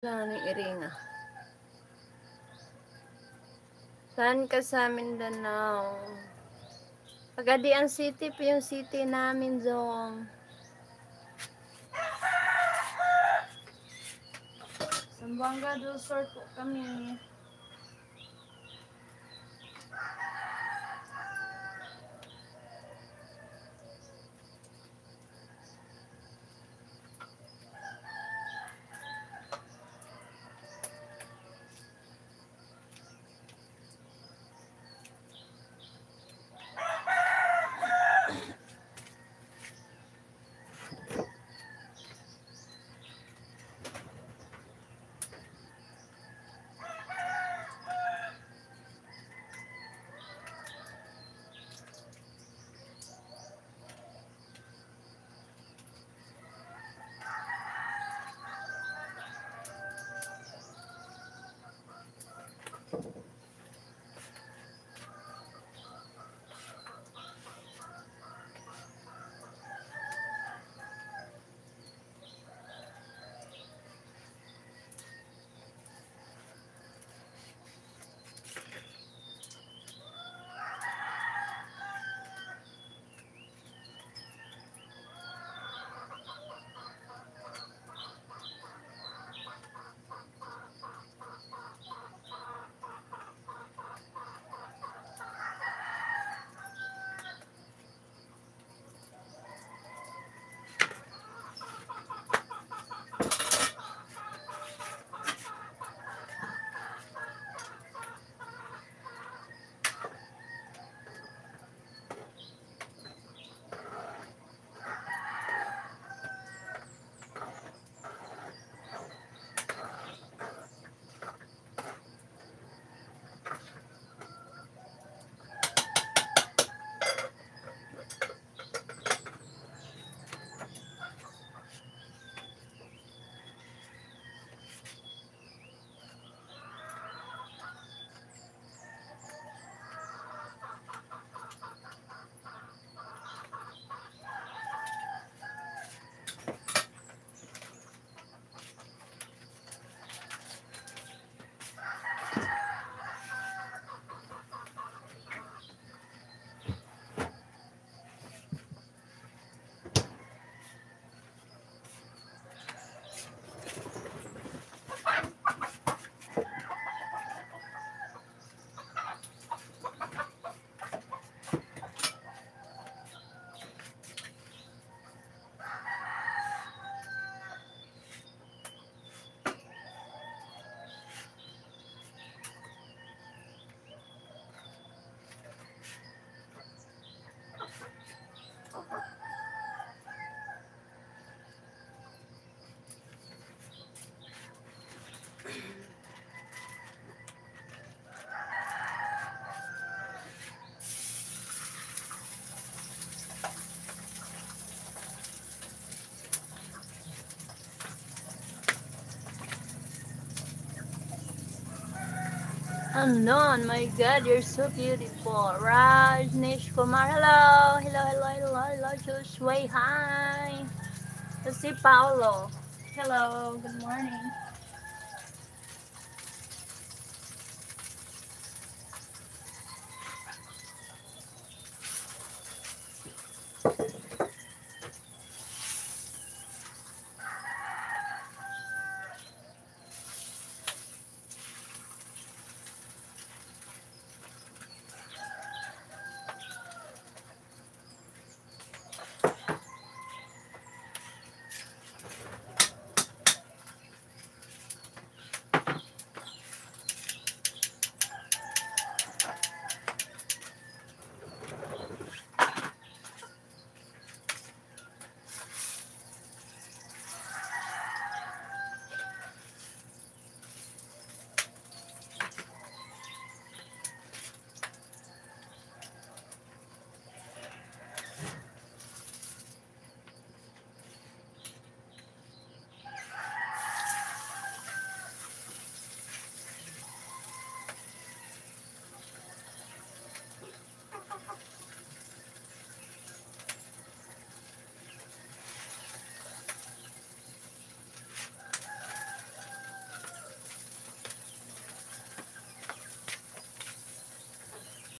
Wala ni Irina. Saan ka sa Mindanao? Pagadian City po yung city namin, Zong. Sambuanga do Sur po kami. Unknown, my God, you're so beautiful. Raj, Nish Kumar, hello. Hello, hello, hello, hello, Joshua, hi. Let's see Paolo. Hello, good morning.